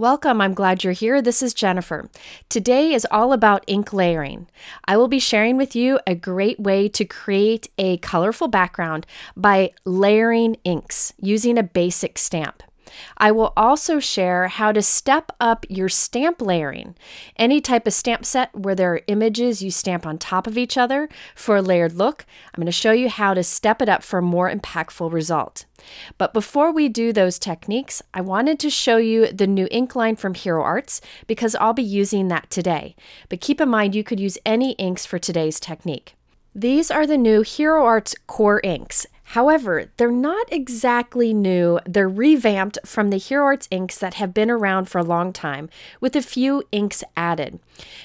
Welcome, I'm glad you're here. This is Jennifer. Today is all about ink layering. I will be sharing with you a great way to create a colorful background by layering inks using a basic stamp. I will also share how to step up your stamp layering. Any type of stamp set where there are images you stamp on top of each other for a layered look, I'm going to show you how to step it up for a more impactful result. But before we do those techniques, I wanted to show you the new ink line from Hero Arts because I'll be using that today. But keep in mind you could use any inks for today's technique. These are the new Hero Arts Core inks. However, they're not exactly new. They're revamped from the Hero Arts inks that have been around for a long time, with a few inks added.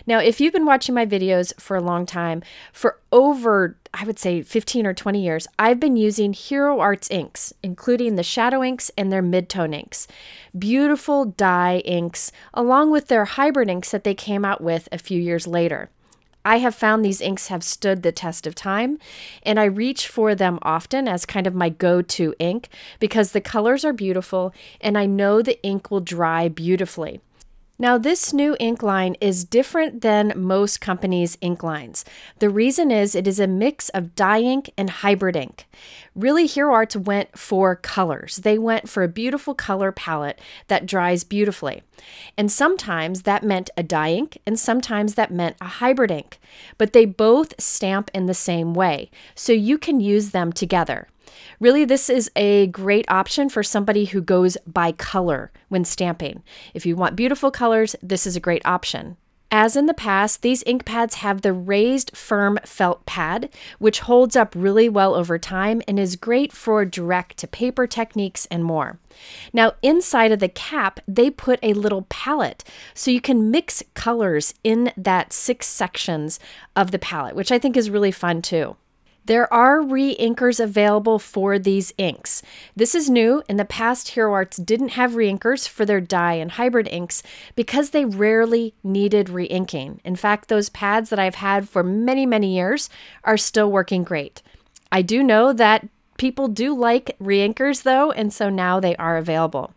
Now, if you've been watching my videos for a long time, for over, I would say 15 or 20 years, I've been using Hero Arts inks, including the shadow inks and their midtone inks. Beautiful dye inks, along with their hybrid inks that they came out with a few years later. I have found these inks have stood the test of time, and I reach for them often as kind of my go to ink because the colors are beautiful and I know the ink will dry beautifully. Now, this new ink line is different than most companies' ink lines. The reason is it is a mix of dye ink and hybrid ink. Really, Hero Arts went for colors. They went for a beautiful color palette that dries beautifully. And sometimes that meant a dye ink, and sometimes that meant a hybrid ink. But they both stamp in the same way, so you can use them together. Really, this is a great option for somebody who goes by color when stamping. If you want beautiful colors, this is a great option. As in the past, these ink pads have the raised firm felt pad, which holds up really well over time and is great for direct to paper techniques and more. Now, inside of the cap, they put a little palette so you can mix colors in that six sections of the palette, which I think is really fun too. There are re-inkers available for these inks. This is new. In the past, Hero Arts didn't have re-inkers for their dye and hybrid inks because they rarely needed re-inking. In fact, those pads that I've had for many, many years are still working great. I do know that people do like re-inkers though, and so now they are available.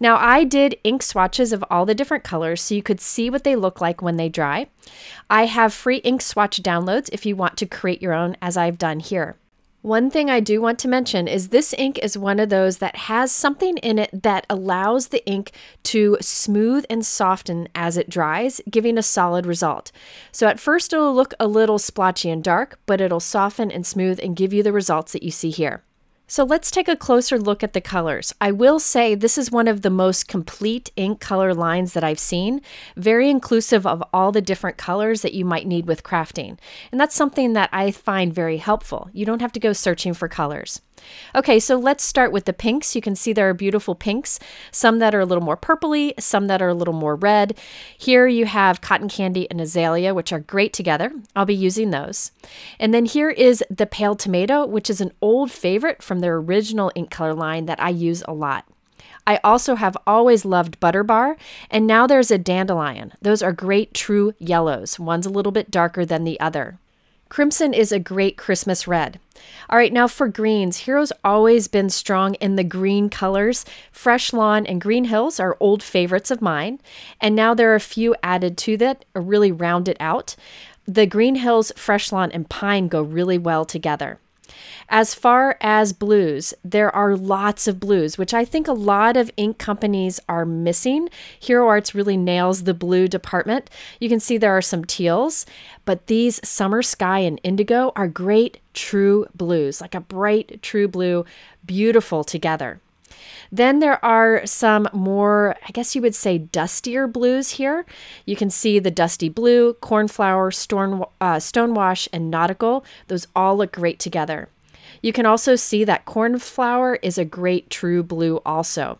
Now, I did ink swatches of all the different colors so you could see what they look like when they dry. I have free ink swatch downloads if you want to create your own, as I've done here. One thing I do want to mention is this ink is one of those that has something in it that allows the ink to smooth and soften as it dries, giving a solid result. So at first it'll look a little splotchy and dark, but it'll soften and smooth and give you the results that you see here. So let's take a closer look at the colors. I will say this is one of the most complete ink color lines that I've seen, very inclusive of all the different colors that you might need with crafting. And that's something that I find very helpful. You don't have to go searching for colors. Okay, so let's start with the pinks. You can see there are beautiful pinks, some that are a little more purpley, some that are a little more red. Here you have cotton candy and azalea, which are great together. I'll be using those. And then here is the pale tomato, which is an old favorite from their original ink color line that I use a lot. I also have always loved Butter Bar, and now there's a Dandelion. Those are great true yellows. One's a little bit darker than the other. Crimson is a great Christmas red. All right, now for greens, Hero's always been strong in the green colors. Fresh Lawn and Green Hills are old favorites of mine, and now there are a few added to that really round it out. The Green Hills, Fresh Lawn, and Pine go really well together. As far as blues, there are lots of blues, which I think a lot of ink companies are missing. Hero Arts really nails the blue department. You can see there are some teals, but these summer sky and indigo are great true blues, like a bright true blue, beautiful together. Then there are some more, I guess you would say, dustier blues here. You can see the dusty blue, cornflower, stone, uh, stonewash, and nautical. Those all look great together. You can also see that cornflower is a great true blue also.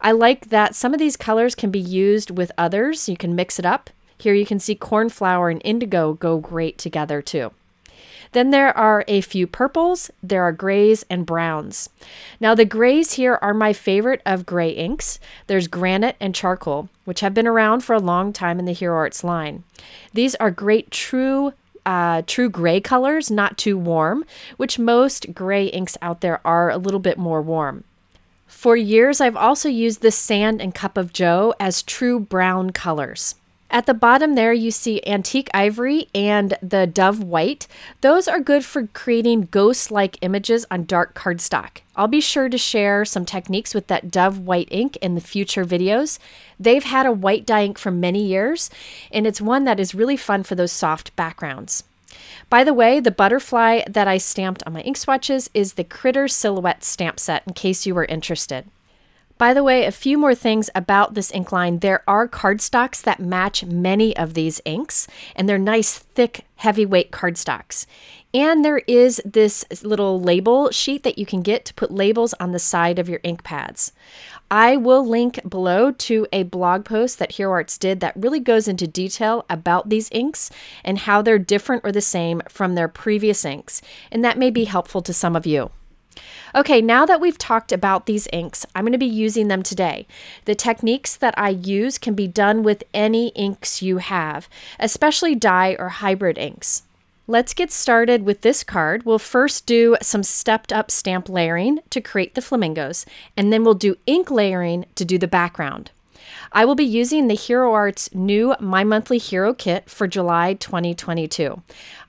I like that some of these colors can be used with others. You can mix it up. Here you can see cornflower and indigo go great together too. Then there are a few purples, there are grays and browns. Now, the grays here are my favorite of gray inks. There's granite and charcoal, which have been around for a long time in the Hero Arts line. These are great true uh, true gray colors, not too warm, which most gray inks out there are a little bit more warm. For years, I've also used the Sand and Cup of Joe as true brown colors. At the bottom there, you see antique ivory and the dove white. Those are good for creating ghost like images on dark cardstock. I'll be sure to share some techniques with that dove white ink in the future videos. They've had a white dye ink for many years, and it's one that is really fun for those soft backgrounds. By the way, the butterfly that I stamped on my ink swatches is the Critter Silhouette stamp set, in case you were interested. By the way, a few more things about this ink line. There are cardstocks that match many of these inks, and they're nice, thick, heavyweight cardstocks. And there is this little label sheet that you can get to put labels on the side of your ink pads. I will link below to a blog post that Hero Arts did that really goes into detail about these inks and how they're different or the same from their previous inks, and that may be helpful to some of you. Okay, now that we've talked about these inks, I'm going to be using them today. The techniques that I use can be done with any inks you have, especially dye or hybrid inks. Let's get started with this card. We'll first do some stepped up stamp layering to create the flamingos, and then we'll do ink layering to do the background. I will be using the Hero Arts new My Monthly Hero kit for July 2022.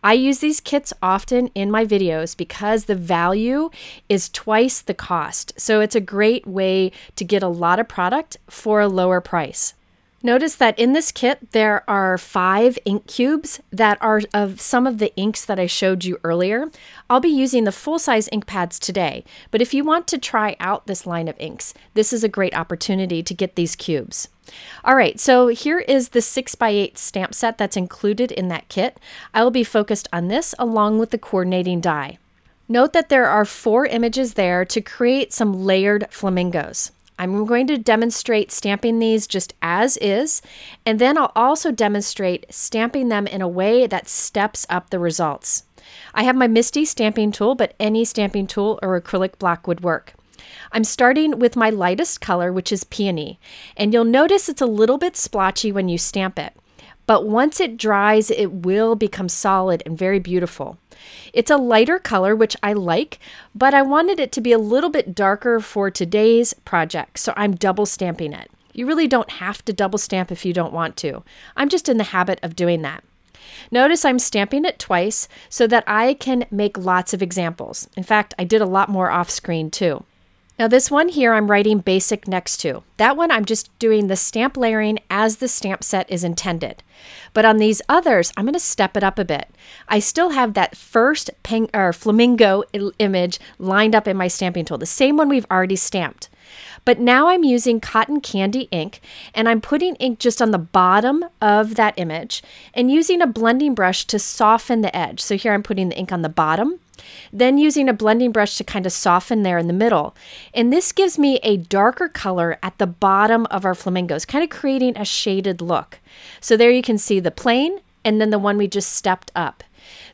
I use these kits often in my videos because the value is twice the cost. So it's a great way to get a lot of product for a lower price. Notice that in this kit, there are five ink cubes that are of some of the inks that I showed you earlier. I'll be using the full-size ink pads today, but if you want to try out this line of inks, this is a great opportunity to get these cubes. All right, so here is the 6x8 stamp set that's included in that kit. I will be focused on this along with the coordinating die. Note that there are four images there to create some layered flamingos. I'm going to demonstrate stamping these just as is, and then I'll also demonstrate stamping them in a way that steps up the results. I have my MISTI stamping tool, but any stamping tool or acrylic block would work. I'm starting with my lightest color, which is peony, and you'll notice it's a little bit splotchy when you stamp it. But once it dries, it will become solid and very beautiful. It's a lighter color, which I like, but I wanted it to be a little bit darker for today's project, so I'm double stamping it. You really don't have to double stamp if you don't want to. I'm just in the habit of doing that. Notice I'm stamping it twice so that I can make lots of examples. In fact, I did a lot more off screen too. Now this one here I'm writing basic next to. That one I'm just doing the stamp layering as the stamp set is intended. But on these others, I'm going to step it up a bit. I still have that first or flamingo image lined up in my stamping tool, the same one we've already stamped. But now I'm using cotton candy ink and I'm putting ink just on the bottom of that image and using a blending brush to soften the edge. So here I'm putting the ink on the bottom then using a blending brush to kind of soften there in the middle. And this gives me a darker color at the bottom of our flamingos, kind of creating a shaded look. So there you can see the plain and then the one we just stepped up.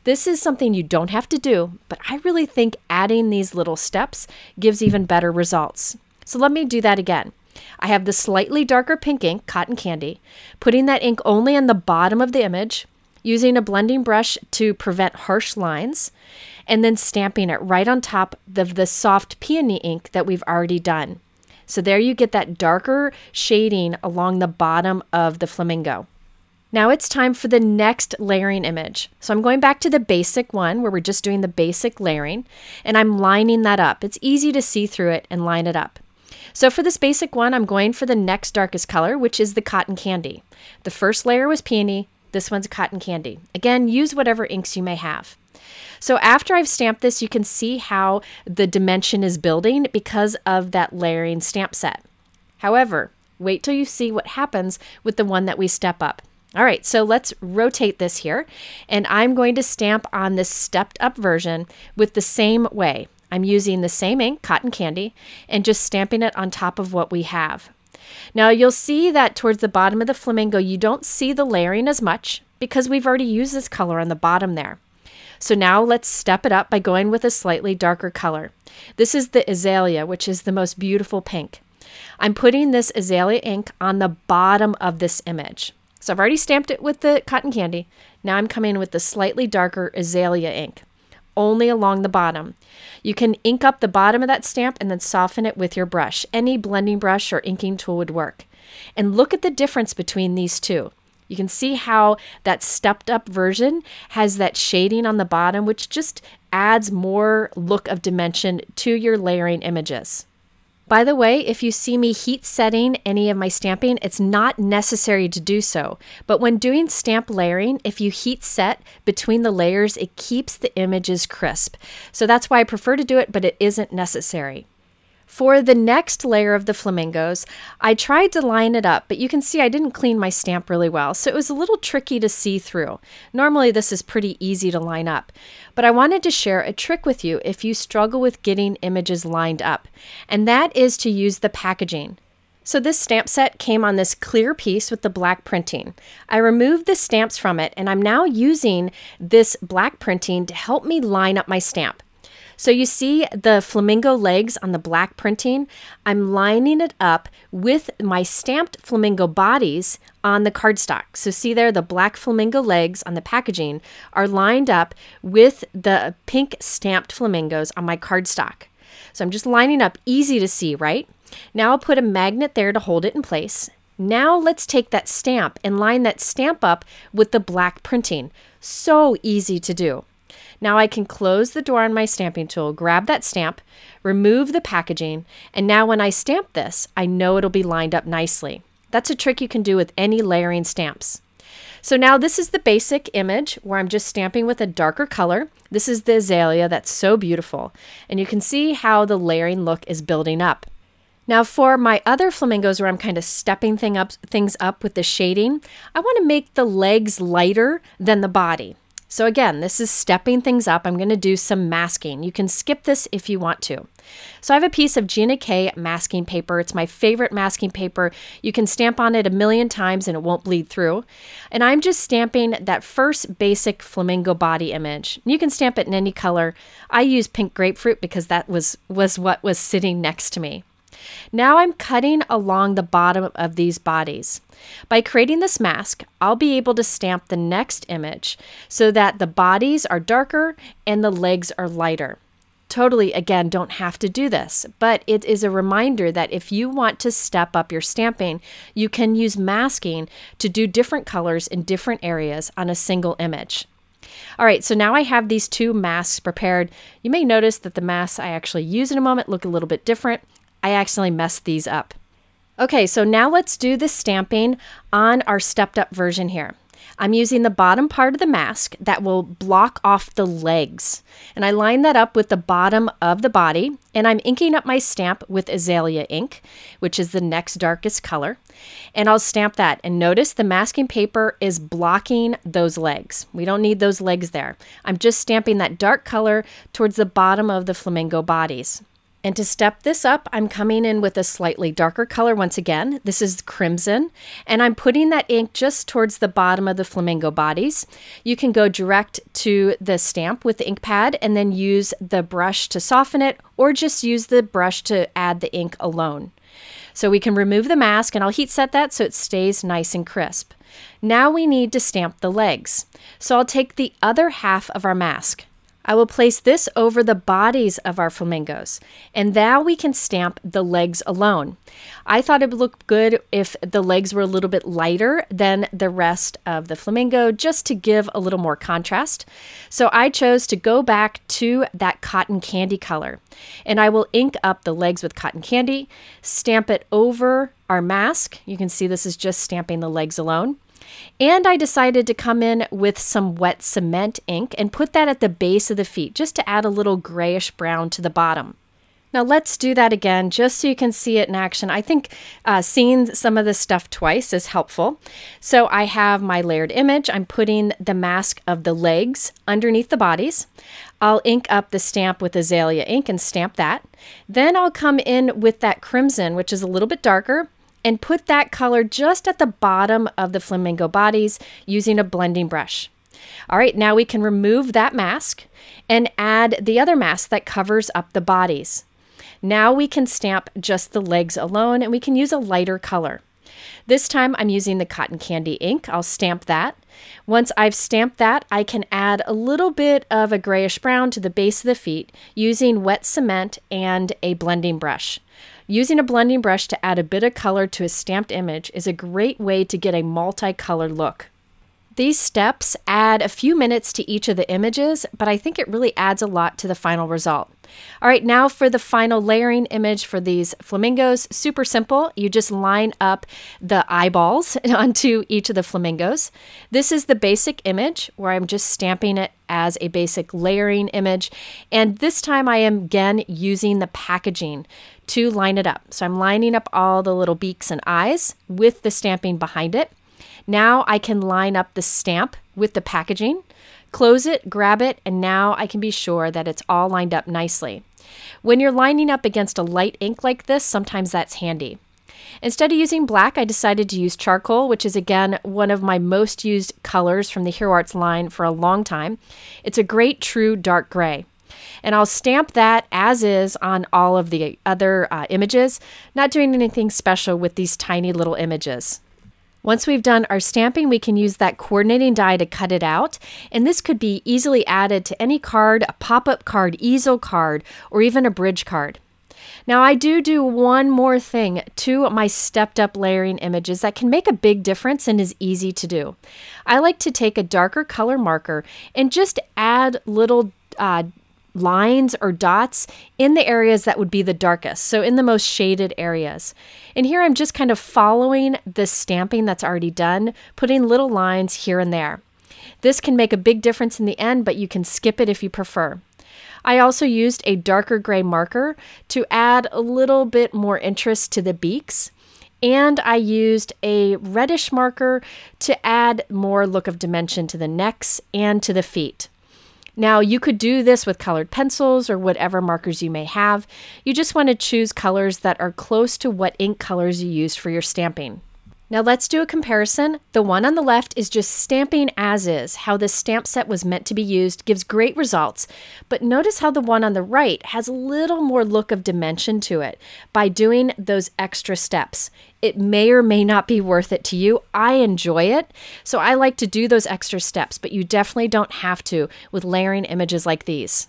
This is something you don't have to do, but I really think adding these little steps gives even better results. So let me do that again. I have the slightly darker pink ink, cotton candy, putting that ink only on the bottom of the image, using a blending brush to prevent harsh lines, and then stamping it right on top of the soft peony ink that we've already done. So there you get that darker shading along the bottom of the flamingo. Now it's time for the next layering image. So I'm going back to the basic one where we're just doing the basic layering and I'm lining that up. It's easy to see through it and line it up. So for this basic one, I'm going for the next darkest color, which is the cotton candy. The first layer was peony, this one's cotton candy. Again, use whatever inks you may have. So after I've stamped this, you can see how the dimension is building because of that layering stamp set. However, wait till you see what happens with the one that we step up. All right, so let's rotate this here. And I'm going to stamp on this stepped up version with the same way. I'm using the same ink, cotton candy, and just stamping it on top of what we have. Now you'll see that towards the bottom of the flamingo, you don't see the layering as much because we've already used this color on the bottom there. So now let's step it up by going with a slightly darker color. This is the azalea, which is the most beautiful pink. I'm putting this azalea ink on the bottom of this image. So I've already stamped it with the cotton candy. Now I'm coming with the slightly darker azalea ink. Only along the bottom. You can ink up the bottom of that stamp and then soften it with your brush. Any blending brush or inking tool would work. And look at the difference between these two. You can see how that stepped up version has that shading on the bottom, which just adds more look of dimension to your layering images. By the way, if you see me heat setting any of my stamping, it's not necessary to do so. But when doing stamp layering, if you heat set between the layers, it keeps the images crisp. So that's why I prefer to do it, but it isn't necessary. For the next layer of the flamingos, I tried to line it up, but you can see I didn't clean my stamp really well, so it was a little tricky to see through. Normally this is pretty easy to line up, but I wanted to share a trick with you if you struggle with getting images lined up, and that is to use the packaging. So this stamp set came on this clear piece with the black printing. I removed the stamps from it and I'm now using this black printing to help me line up my stamp. So you see the flamingo legs on the black printing. I'm lining it up with my stamped flamingo bodies on the cardstock. So see there, the black flamingo legs on the packaging are lined up with the pink stamped flamingos on my cardstock. So I'm just lining up, easy to see, right? Now I'll put a magnet there to hold it in place. Now let's take that stamp and line that stamp up with the black printing. So easy to do. Now I can close the door on my stamping tool, grab that stamp, remove the packaging, and now when I stamp this, I know it'll be lined up nicely. That's a trick you can do with any layering stamps. So now this is the basic image where I'm just stamping with a darker color. This is the azalea that's so beautiful. And you can see how the layering look is building up. Now for my other flamingos where I'm kind of stepping thing up, things up with the shading, I want to make the legs lighter than the body. So again, this is stepping things up. I'm going to do some masking. You can skip this if you want to. So I have a piece of Gina K masking paper. It's my favorite masking paper. You can stamp on it a million times and it won't bleed through. And I'm just stamping that first basic flamingo body image. You can stamp it in any color. I use pink grapefruit because that was, was what was sitting next to me. Now I'm cutting along the bottom of these bodies. By creating this mask, I'll be able to stamp the next image so that the bodies are darker and the legs are lighter. Totally, again, don't have to do this, but it is a reminder that if you want to step up your stamping, you can use masking to do different colors in different areas on a single image. All right, so now I have these two masks prepared. You may notice that the masks I actually use in a moment look a little bit different. I accidentally messed these up. Okay, so now let's do the stamping on our stepped up version here. I'm using the bottom part of the mask that will block off the legs. And I line that up with the bottom of the body. And I'm inking up my stamp with Azalea ink, which is the next darkest color. And I'll stamp that. And notice the masking paper is blocking those legs. We don't need those legs there. I'm just stamping that dark color towards the bottom of the flamingo bodies. And to step this up, I'm coming in with a slightly darker color once again. This is crimson, and I'm putting that ink just towards the bottom of the flamingo bodies. You can go direct to the stamp with the ink pad and then use the brush to soften it, or just use the brush to add the ink alone. So we can remove the mask, and I'll heat set that so it stays nice and crisp. Now we need to stamp the legs. So I'll take the other half of our mask. I will place this over the bodies of our flamingos, and now we can stamp the legs alone. I thought it would look good if the legs were a little bit lighter than the rest of the flamingo, just to give a little more contrast. So I chose to go back to that cotton candy color, and I will ink up the legs with cotton candy, stamp it over our mask. You can see this is just stamping the legs alone. And I decided to come in with some wet cement ink and put that at the base of the feet just to add a little grayish brown to the bottom. Now let's do that again just so you can see it in action. I think uh, seeing some of this stuff twice is helpful. So I have my layered image. I'm putting the mask of the legs underneath the bodies. I'll ink up the stamp with Azalea ink and stamp that. Then I'll come in with that crimson, which is a little bit darker, and put that color just at the bottom of the flamingo bodies using a blending brush. All right, now we can remove that mask and add the other mask that covers up the bodies. Now we can stamp just the legs alone and we can use a lighter color. This time I'm using the cotton candy ink. I'll stamp that. Once I've stamped that, I can add a little bit of a grayish brown to the base of the feet using wet cement and a blending brush. Using a blending brush to add a bit of color to a stamped image is a great way to get a multicolored look. These steps add a few minutes to each of the images, but I think it really adds a lot to the final result. All right, now for the final layering image for these flamingos, super simple. You just line up the eyeballs onto each of the flamingos. This is the basic image where I'm just stamping it as a basic layering image. And this time I am again using the packaging to line it up. So I'm lining up all the little beaks and eyes with the stamping behind it. Now I can line up the stamp with the packaging, close it, grab it, and now I can be sure that it's all lined up nicely. When you're lining up against a light ink like this, sometimes that's handy. Instead of using black, I decided to use charcoal, which is again one of my most used colors from the Hero Arts line for a long time. It's a great true dark gray. And I'll stamp that as is on all of the other uh, images, not doing anything special with these tiny little images. Once we've done our stamping, we can use that coordinating die to cut it out. And this could be easily added to any card, a pop-up card, easel card, or even a bridge card. Now I do do one more thing to my stepped up layering images that can make a big difference and is easy to do. I like to take a darker color marker and just add little uh, lines or dots in the areas that would be the darkest, so in the most shaded areas. And here I'm just kind of following the stamping that's already done, putting little lines here and there. This can make a big difference in the end, but you can skip it if you prefer. I also used a darker gray marker to add a little bit more interest to the beaks. And I used a reddish marker to add more look of dimension to the necks and to the feet. Now, you could do this with colored pencils or whatever markers you may have. You just want to choose colors that are close to what ink colors you use for your stamping. Now let's do a comparison. The one on the left is just stamping as is, how this stamp set was meant to be used, gives great results. But notice how the one on the right has a little more look of dimension to it by doing those extra steps. It may or may not be worth it to you. I enjoy it, so I like to do those extra steps, but you definitely don't have to with layering images like these.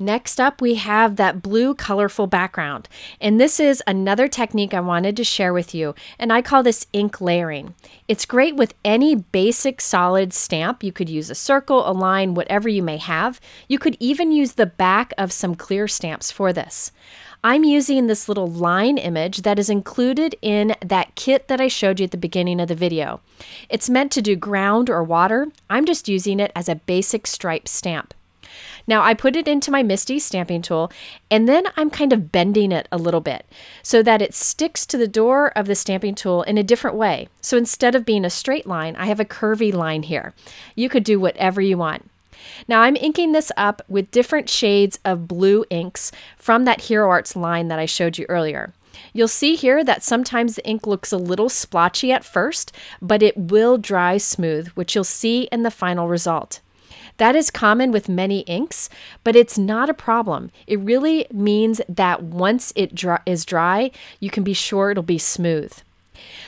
Next up, we have that blue colorful background. And this is another technique I wanted to share with you, and I call this ink layering. It's great with any basic solid stamp. You could use a circle, a line, whatever you may have. You could even use the back of some clear stamps for this. I'm using this little line image that is included in that kit that I showed you at the beginning of the video. It's meant to do ground or water. I'm just using it as a basic stripe stamp. Now I put it into my MISTI stamping tool and then I'm kind of bending it a little bit so that it sticks to the door of the stamping tool in a different way. So instead of being a straight line, I have a curvy line here. You could do whatever you want. Now I'm inking this up with different shades of blue inks from that Hero Arts line that I showed you earlier. You'll see here that sometimes the ink looks a little splotchy at first, but it will dry smooth, which you'll see in the final result. That is common with many inks, but it's not a problem. It really means that once it dry, is dry, you can be sure it'll be smooth.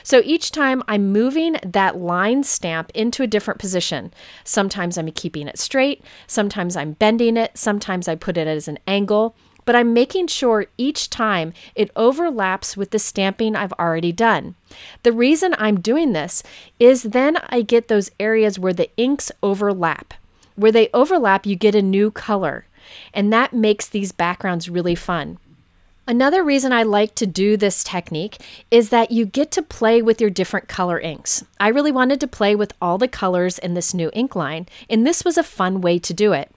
So each time I'm moving that line stamp into a different position. Sometimes I'm keeping it straight, sometimes I'm bending it, sometimes I put it as an angle, but I'm making sure each time it overlaps with the stamping I've already done. The reason I'm doing this is then I get those areas where the inks overlap. Where they overlap, you get a new color, and that makes these backgrounds really fun. Another reason I like to do this technique is that you get to play with your different color inks. I really wanted to play with all the colors in this new ink line, and this was a fun way to do it.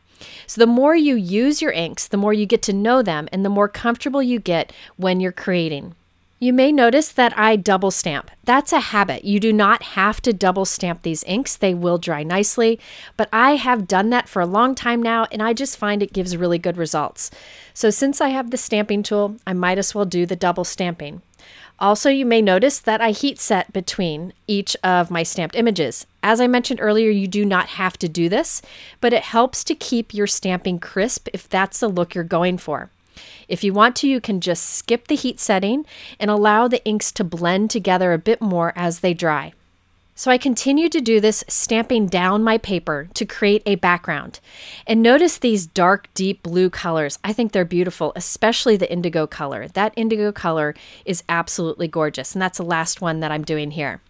So, the more you use your inks, the more you get to know them, and the more comfortable you get when you're creating. You may notice that I double stamp. That's a habit. You do not have to double stamp these inks. They will dry nicely, but I have done that for a long time now and I just find it gives really good results. So since I have the stamping tool, I might as well do the double stamping. Also, you may notice that I heat set between each of my stamped images. As I mentioned earlier, you do not have to do this, but it helps to keep your stamping crisp if that's the look you're going for. If you want to, you can just skip the heat setting and allow the inks to blend together a bit more as they dry. So I continue to do this, stamping down my paper to create a background. And notice these dark, deep blue colors. I think they're beautiful, especially the indigo color. That indigo color is absolutely gorgeous. And that's the last one that I'm doing here.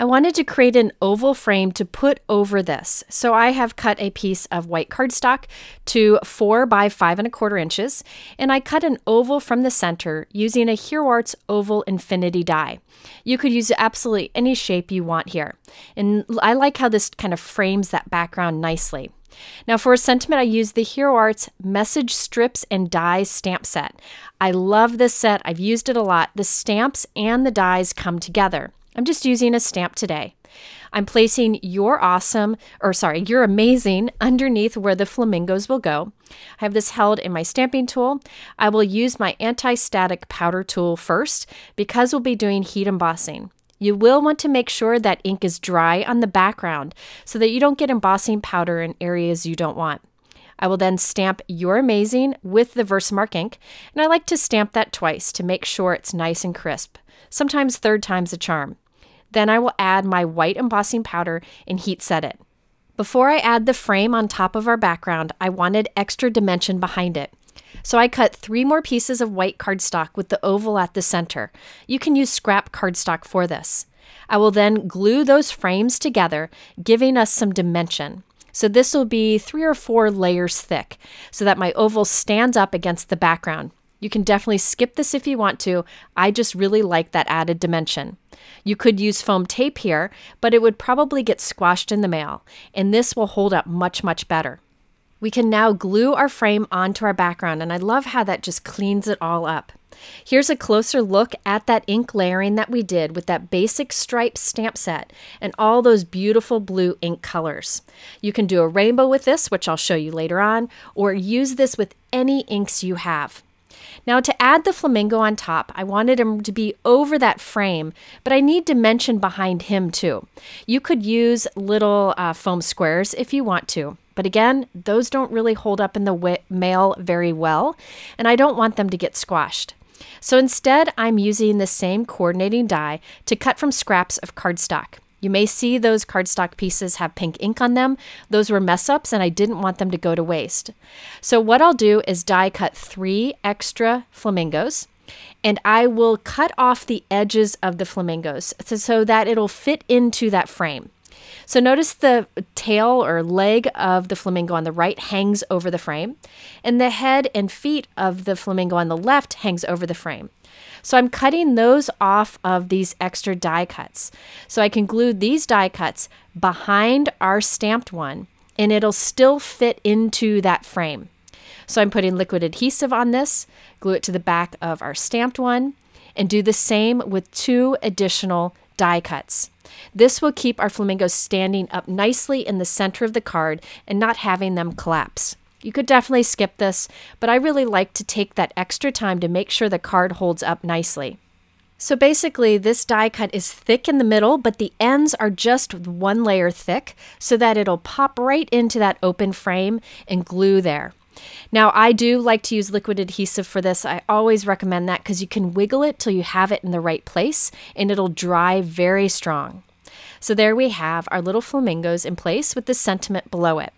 I wanted to create an oval frame to put over this. So I have cut a piece of white cardstock to four by five and a quarter inches, and I cut an oval from the center using a Hero Arts Oval Infinity die. You could use absolutely any shape you want here. And I like how this kind of frames that background nicely. Now for a sentiment, I used the Hero Arts Message Strips and Dies stamp set. I love this set. I've used it a lot. The stamps and the dies come together. I'm just using a stamp today. I'm placing your awesome, or sorry, your amazing underneath where the flamingos will go. I have this held in my stamping tool. I will use my anti-static powder tool first because we'll be doing heat embossing. You will want to make sure that ink is dry on the background so that you don't get embossing powder in areas you don't want. I will then stamp Your Amazing with the Versamark ink, and I like to stamp that twice to make sure it's nice and crisp. Sometimes third time's a charm. Then I will add my white embossing powder and heat set it. Before I add the frame on top of our background, I wanted extra dimension behind it. So I cut three more pieces of white cardstock with the oval at the center. You can use scrap cardstock for this. I will then glue those frames together, giving us some dimension. So this will be three or four layers thick so that my oval stands up against the background. You can definitely skip this if you want to. I just really like that added dimension. You could use foam tape here, but it would probably get squashed in the mail, and this will hold up much, much better. We can now glue our frame onto our background, and I love how that just cleans it all up. Here's a closer look at that ink layering that we did with that basic stripe stamp set and all those beautiful blue ink colors. You can do a rainbow with this, which I'll show you later on, or use this with any inks you have. Now to add the flamingo on top, I wanted him to be over that frame, but I need dimension behind him too. You could use little uh, foam squares if you want to. But again, those don't really hold up in the mail very well, and I don't want them to get squashed. So instead, I'm using the same coordinating die to cut from scraps of cardstock. You may see those cardstock pieces have pink ink on them. Those were mess ups and I didn't want them to go to waste. So what I'll do is die cut three extra flamingos and I will cut off the edges of the flamingos so that it'll fit into that frame. So notice the tail or leg of the flamingo on the right hangs over the frame, and the head and feet of the flamingo on the left hangs over the frame. So I'm cutting those off of these extra die cuts. So I can glue these die cuts behind our stamped one and it'll still fit into that frame. So I'm putting liquid adhesive on this, glue it to the back of our stamped one, and do the same with two additional die cuts. This will keep our flamingos standing up nicely in the center of the card and not having them collapse. You could definitely skip this, but I really like to take that extra time to make sure the card holds up nicely. So basically, this die cut is thick in the middle, but the ends are just one layer thick so that it'll pop right into that open frame and glue there. Now, I do like to use liquid adhesive for this. I always recommend that because you can wiggle it till you have it in the right place and it'll dry very strong. So there we have our little flamingos in place with the sentiment below it.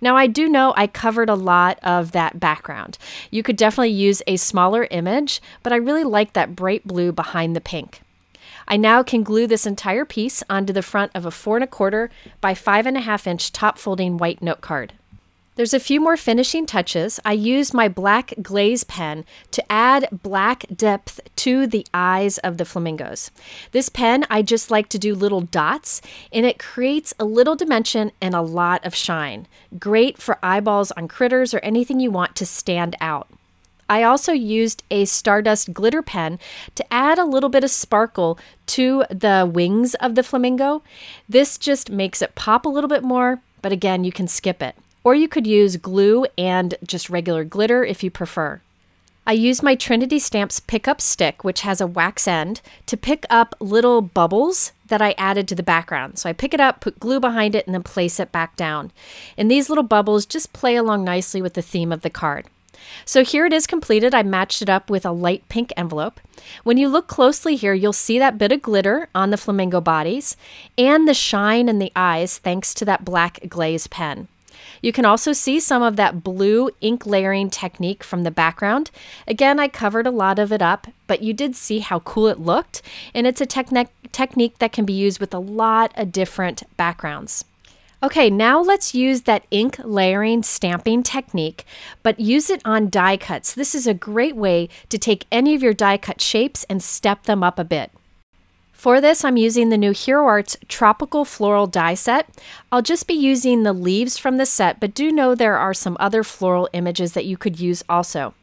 Now, I do know I covered a lot of that background. You could definitely use a smaller image, but I really like that bright blue behind the pink. I now can glue this entire piece onto the front of a four and a quarter by five and a half inch top folding white note card. There's a few more finishing touches. I used my black glaze pen to add black depth to the eyes of the flamingos. This pen, I just like to do little dots and it creates a little dimension and a lot of shine. Great for eyeballs on critters or anything you want to stand out. I also used a Stardust glitter pen to add a little bit of sparkle to the wings of the flamingo. This just makes it pop a little bit more, but again, you can skip it. Or you could use glue and just regular glitter if you prefer. I use my Trinity Stamps pickup stick, which has a wax end, to pick up little bubbles that I added to the background. So I pick it up, put glue behind it, and then place it back down. And these little bubbles just play along nicely with the theme of the card. So here it is completed. I matched it up with a light pink envelope. When you look closely here, you'll see that bit of glitter on the flamingo bodies and the shine in the eyes thanks to that black glaze pen. You can also see some of that blue ink layering technique from the background. Again, I covered a lot of it up, but you did see how cool it looked, and it's a technique technique that can be used with a lot of different backgrounds. Okay, now let's use that ink layering stamping technique, but use it on die cuts. This is a great way to take any of your die cut shapes and step them up a bit. For this, I'm using the new Hero Arts Tropical Floral die set. I'll just be using the leaves from the set, but do know there are some other floral images that you could use also.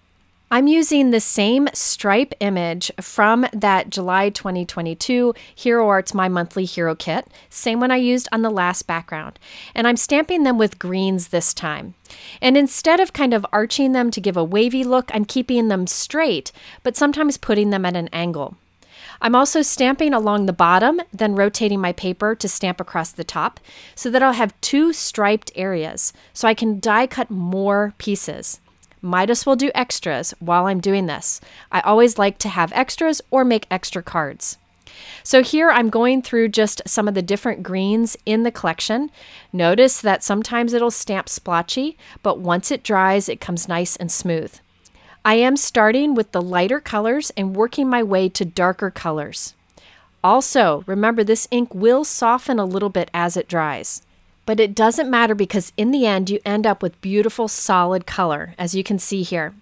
I'm using the same stripe image from that July 2022 Hero Arts My Monthly Hero Kit, same one I used on the last background, and I'm stamping them with greens this time. And instead of kind of arching them to give a wavy look, I'm keeping them straight, but sometimes putting them at an angle. I'm also stamping along the bottom, then rotating my paper to stamp across the top so that I'll have two striped areas so I can die cut more pieces. Might as well do extras while I'm doing this. I always like to have extras or make extra cards. So here I'm going through just some of the different greens in the collection. Notice that sometimes it'll stamp splotchy, but once it dries, it comes nice and smooth. I am starting with the lighter colors and working my way to darker colors. Also, remember this ink will soften a little bit as it dries. But it doesn't matter because in the end you end up with beautiful solid color, as you can see here.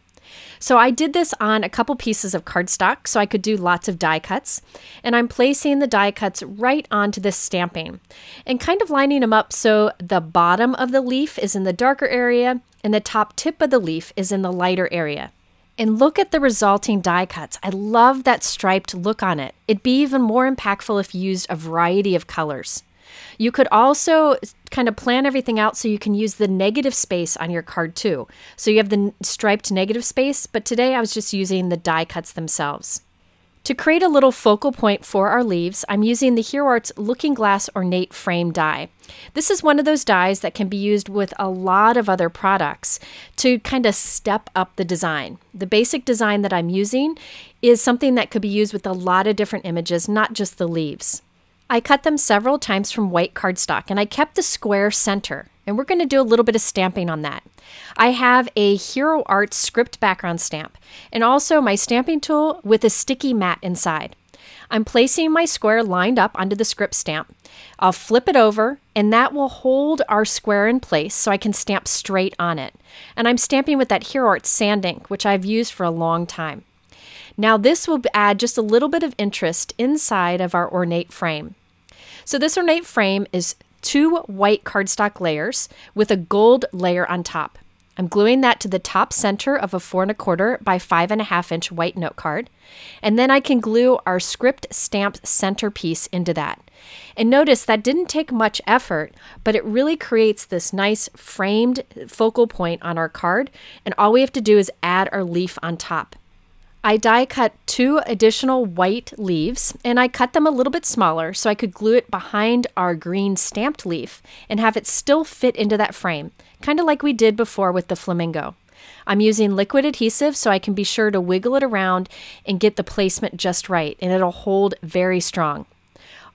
So I did this on a couple pieces of cardstock so I could do lots of die cuts. And I'm placing the die cuts right onto this stamping and kind of lining them up so the bottom of the leaf is in the darker area and the top tip of the leaf is in the lighter area. And look at the resulting die cuts. I love that striped look on it. It'd be even more impactful if you used a variety of colors. You could also kind of plan everything out so you can use the negative space on your card too. So you have the striped negative space, but today I was just using the die cuts themselves. To create a little focal point for our leaves, I'm using the Hero Arts Looking Glass Ornate Frame die. This is one of those dies that can be used with a lot of other products to kind of step up the design. The basic design that I'm using is something that could be used with a lot of different images, not just the leaves. I cut them several times from white cardstock and I kept the square center. And we're going to do a little bit of stamping on that. I have a Hero Arts script background stamp and also my stamping tool with a sticky mat inside. I'm placing my square lined up onto the script stamp. I'll flip it over and that will hold our square in place so I can stamp straight on it. And I'm stamping with that Hero Arts sand ink, which I've used for a long time. Now this will add just a little bit of interest inside of our ornate frame. So this ornate frame is two white cardstock layers with a gold layer on top. I'm gluing that to the top center of a four and a quarter by five and a half inch white note card. And then I can glue our script stamped centerpiece into that. And notice that didn't take much effort, but it really creates this nice framed focal point on our card. And all we have to do is add our leaf on top. I die cut two additional white leaves and I cut them a little bit smaller so I could glue it behind our green stamped leaf and have it still fit into that frame, kind of like we did before with the flamingo. I'm using liquid adhesive so I can be sure to wiggle it around and get the placement just right and it'll hold very strong.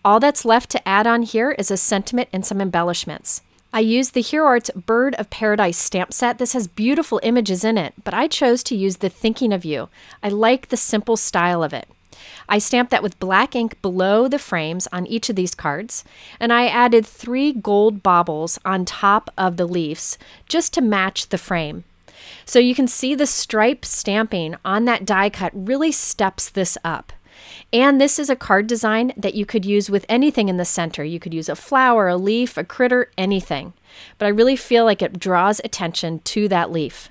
All that's left to add on here is a sentiment and some embellishments. I used the Hero Arts Bird of Paradise stamp set. This has beautiful images in it, but I chose to use the Thinking of You. I like the simple style of it. I stamped that with black ink below the frames on each of these cards, and I added three gold baubles on top of the leaves just to match the frame. So you can see the stripe stamping on that die cut really steps this up. And this is a card design that you could use with anything in the center. You could use a flower, a leaf, a critter, anything. But I really feel like it draws attention to that leaf.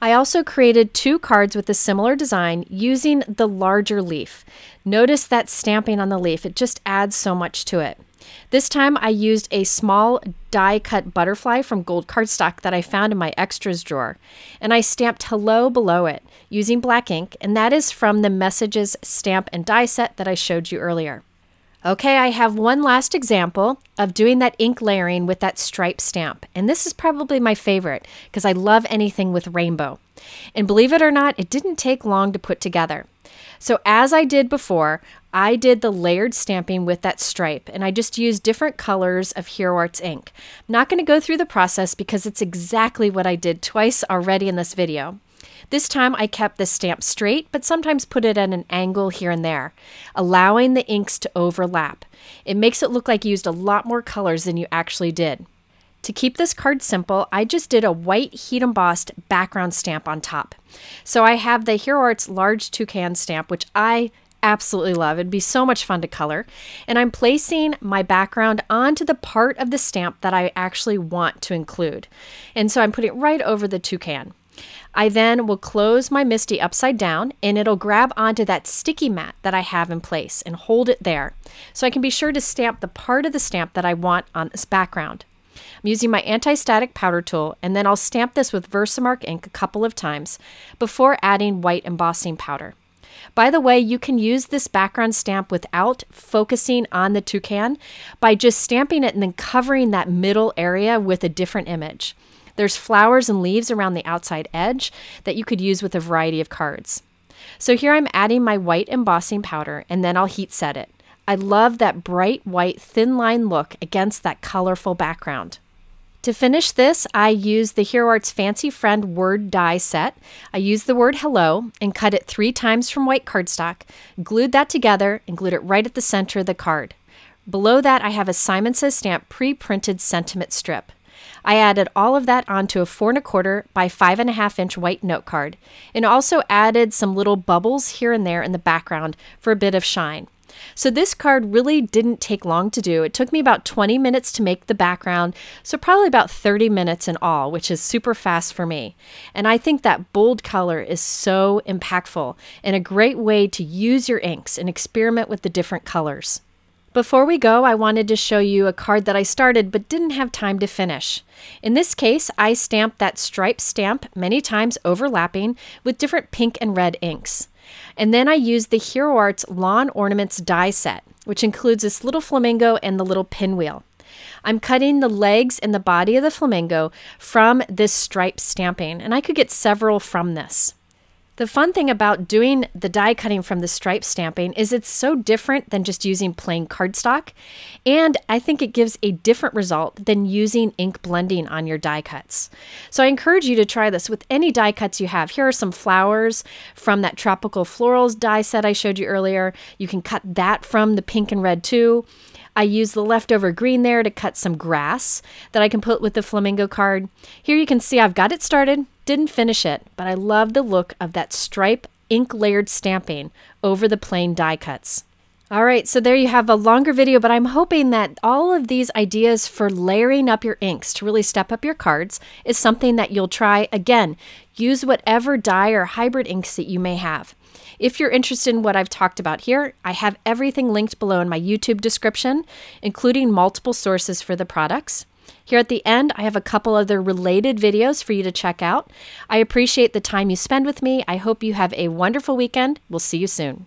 I also created two cards with a similar design using the larger leaf. Notice that stamping on the leaf, it just adds so much to it. This time I used a small die cut butterfly from gold cardstock that I found in my extras drawer, and I stamped hello below it using black ink, and that is from the messages stamp and die set that I showed you earlier. Okay, I have one last example of doing that ink layering with that stripe stamp. And this is probably my favorite because I love anything with rainbow. And believe it or not, it didn't take long to put together. So as I did before, I did the layered stamping with that stripe and I just used different colors of Hero Arts ink. I'm not going to go through the process because it's exactly what I did twice already in this video. This time I kept the stamp straight, but sometimes put it at an angle here and there, allowing the inks to overlap. It makes it look like you used a lot more colors than you actually did. To keep this card simple, I just did a white heat embossed background stamp on top. So I have the Hero Arts large toucan stamp, which I absolutely love. It'd be so much fun to color. And I'm placing my background onto the part of the stamp that I actually want to include. And so I'm putting it right over the toucan. I then will close my MISTI upside down and it'll grab onto that sticky mat that I have in place and hold it there. So I can be sure to stamp the part of the stamp that I want on this background. I'm using my anti-static powder tool and then I'll stamp this with Versamark ink a couple of times before adding white embossing powder. By the way, you can use this background stamp without focusing on the toucan by just stamping it and then covering that middle area with a different image. There's flowers and leaves around the outside edge that you could use with a variety of cards. So here I'm adding my white embossing powder and then I'll heat set it. I love that bright white thin line look against that colorful background. To finish this, I used the Hero Arts Fancy Friend word die set. I used the word hello and cut it three times from white cardstock, glued that together, and glued it right at the center of the card. Below that, I have a Simon Says Stamp pre printed sentiment strip. I added all of that onto a four and a quarter by five and a half inch white note card and also added some little bubbles here and there in the background for a bit of shine. So this card really didn't take long to do. It took me about 20 minutes to make the background, so probably about 30 minutes in all, which is super fast for me. And I think that bold color is so impactful and a great way to use your inks and experiment with the different colors. Before we go, I wanted to show you a card that I started but didn't have time to finish. In this case, I stamped that stripe stamp many times overlapping with different pink and red inks. And then I used the Hero Arts Lawn Ornaments die set, which includes this little flamingo and the little pinwheel. I'm cutting the legs and the body of the flamingo from this stripe stamping, and I could get several from this. The fun thing about doing the die cutting from the stripe stamping is it's so different than just using plain cardstock, and I think it gives a different result than using ink blending on your die cuts. So I encourage you to try this with any die cuts you have. Here are some flowers from that tropical florals die set I showed you earlier. You can cut that from the pink and red too. I use the leftover green there to cut some grass that I can put with the flamingo card. Here you can see I've got it started, didn't finish it, but I love the look of that stripe ink layered stamping over the plain die cuts. All right, so there you have a longer video, but I'm hoping that all of these ideas for layering up your inks to really step up your cards is something that you'll try. Again, use whatever dye or hybrid inks that you may have. If you're interested in what I've talked about here, I have everything linked below in my YouTube description, including multiple sources for the products. Here at the end, I have a couple other related videos for you to check out. I appreciate the time you spend with me. I hope you have a wonderful weekend. We'll see you soon.